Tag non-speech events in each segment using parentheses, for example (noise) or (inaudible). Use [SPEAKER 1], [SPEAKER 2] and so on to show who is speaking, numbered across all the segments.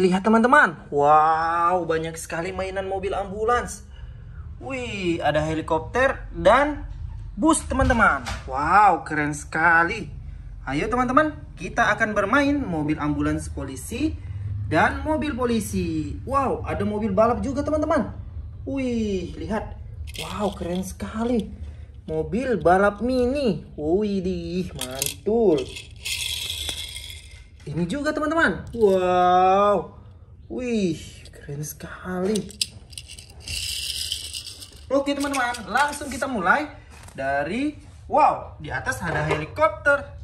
[SPEAKER 1] Lihat teman-teman. Wow, banyak sekali mainan mobil ambulans. Wih, ada helikopter dan bus teman-teman. Wow, keren sekali. Ayo teman-teman, kita akan bermain mobil ambulans polisi dan mobil polisi. Wow, ada mobil balap juga teman-teman. Wih, lihat. Wow, keren sekali. Mobil balap mini. Wih, mantul. Ini juga teman-teman. Wow. Wih, keren sekali. Oke teman-teman, langsung kita mulai dari wow, di atas ada helikopter.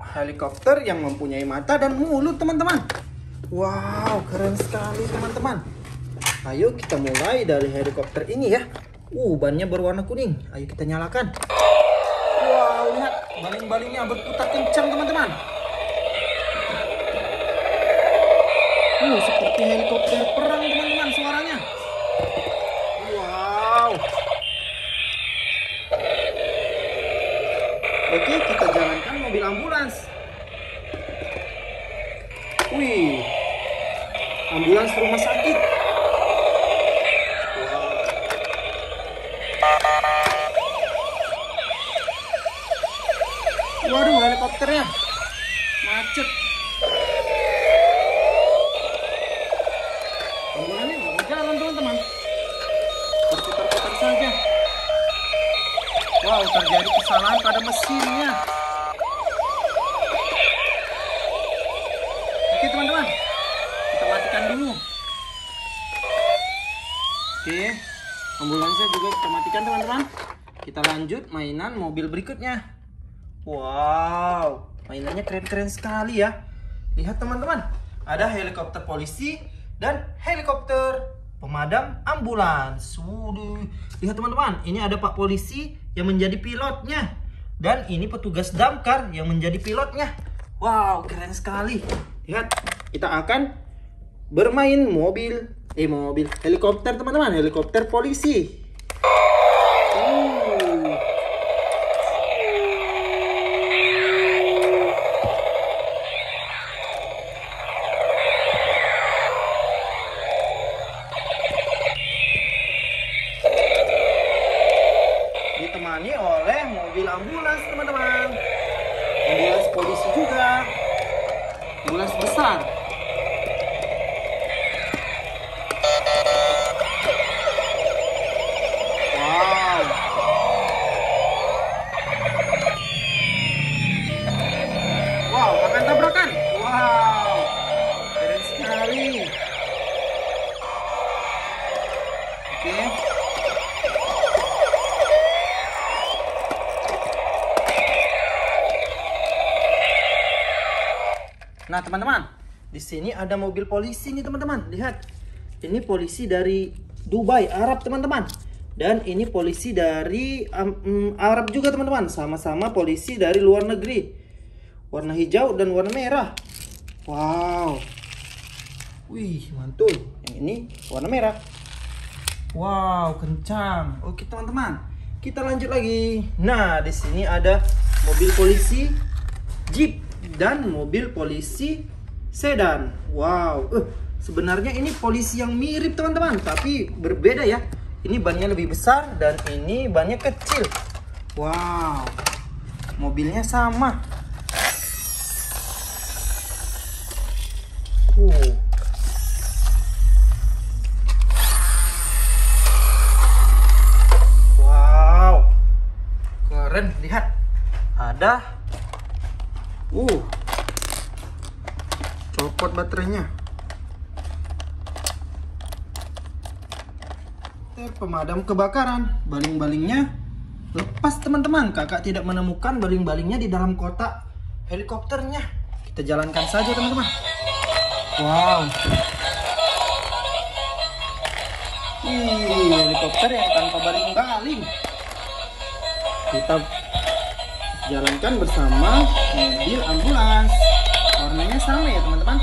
[SPEAKER 1] Helikopter yang mempunyai mata dan mulut teman-teman. Wow, keren sekali teman-teman. Ayo kita mulai dari helikopter ini ya. Uh, bannya berwarna kuning. Ayo kita nyalakan. Wow, lihat baling-balingnya berputar kencang teman-teman. Uh, seperti helikopter perang teman-teman suaranya. Wow. Oke, kita jalankan mobil ambulans. Wih. Ambulans rumah sakit. Wow. Waduh, helikopternya macet. Wow, terjadi kesalahan pada mesinnya. Oke teman-teman, kita matikan dulu. Oke, ambulansnya juga kita matikan teman-teman. Kita lanjut mainan mobil berikutnya. Wow, mainannya keren-keren sekali ya. Lihat teman-teman, ada helikopter polisi dan helikopter pemadam ambulans. Waduh, lihat teman-teman, ini ada Pak polisi yang menjadi pilotnya dan ini petugas damkar yang menjadi pilotnya. Wow, keren sekali. Lihat, kita akan bermain mobil, eh mobil, helikopter teman-teman, helikopter polisi. Uh. Ditemani oleh mobil ambulans teman-teman. Ambulans polisi juga. Ambulans besar Nah, teman-teman, di sini ada mobil polisi nih, teman-teman. Lihat. Ini polisi dari Dubai, Arab, teman-teman. Dan ini polisi dari um, Arab juga, teman-teman. Sama-sama polisi dari luar negeri. Warna hijau dan warna merah. Wow. Wih, mantul. Yang ini warna merah. Wow, kencang. Oke, teman-teman. Kita lanjut lagi. Nah, di sini ada mobil polisi Jeep dan mobil polisi sedan. Wow, uh, sebenarnya ini polisi yang mirip teman-teman, tapi berbeda ya. Ini bannya lebih besar dan ini bannya kecil. Wow, mobilnya sama. Wow, keren. Lihat, ada Uh. Copot baterainya. Eh, pemadam kebakaran. Baling-balingnya lepas teman-teman. Kakak tidak menemukan baling-balingnya di dalam kotak helikopternya. Kita jalankan saja teman-teman. Wow. Wih, helikopter yang tanpa baling-baling. Kita jalankan bersama mobil ambulans. Warnanya sama ya teman-teman?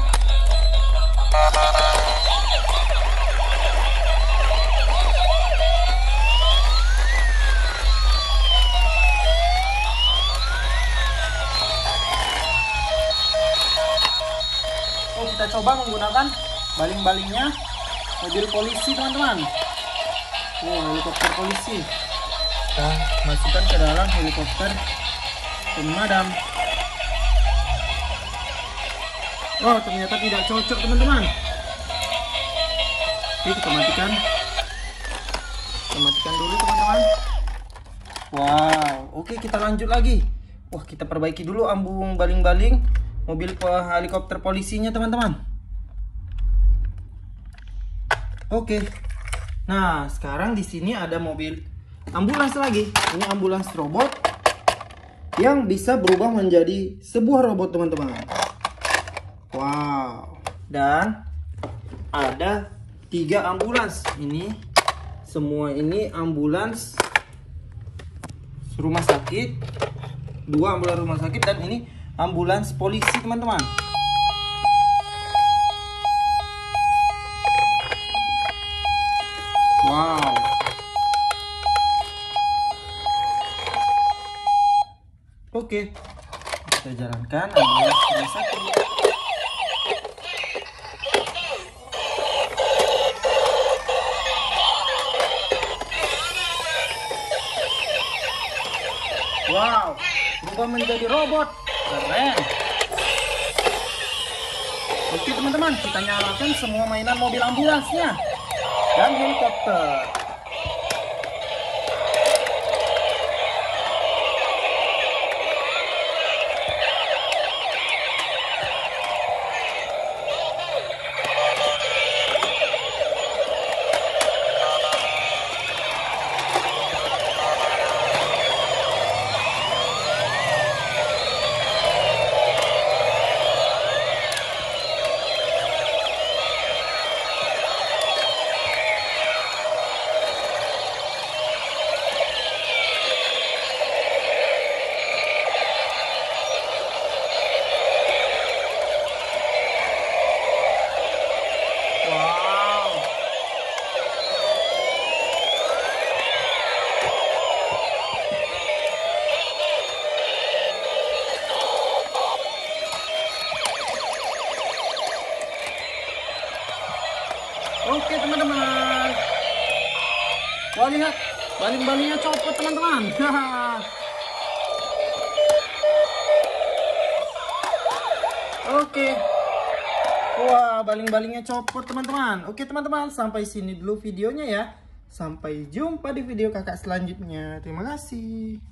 [SPEAKER 1] Coba menggunakan baling-balingnya. Mobil polisi teman-teman. Wow helikopter polisi. Kita masukkan ke dalam helikopter pemadam oh ternyata tidak cocok teman-teman. Oke kita matikan. Kita matikan dulu teman-teman. Wow oke kita lanjut lagi. Wah kita perbaiki dulu ambung baling-baling mobil helikopter polisinya teman-teman. Oke. Nah, sekarang di sini ada mobil ambulans lagi. Ini ambulans robot yang bisa berubah menjadi sebuah robot, teman-teman. Wow. Dan ada tiga ambulans. Ini semua ini ambulans rumah sakit. Dua ambulans rumah sakit dan ini ambulans polisi, teman-teman. Wow. Oke. Kita jalankan. Wow, berubah menjadi robot. Keren. Oke teman-teman, kita nyalakan semua mainan mobil ambulansnya dan helikopter. Oke teman-teman. Wah lihat, baling-balingnya copot teman-teman. (laughs) Oke. Wah, baling-balingnya copot teman-teman. Oke teman-teman, sampai sini dulu videonya ya. Sampai jumpa di video kakak selanjutnya. Terima kasih.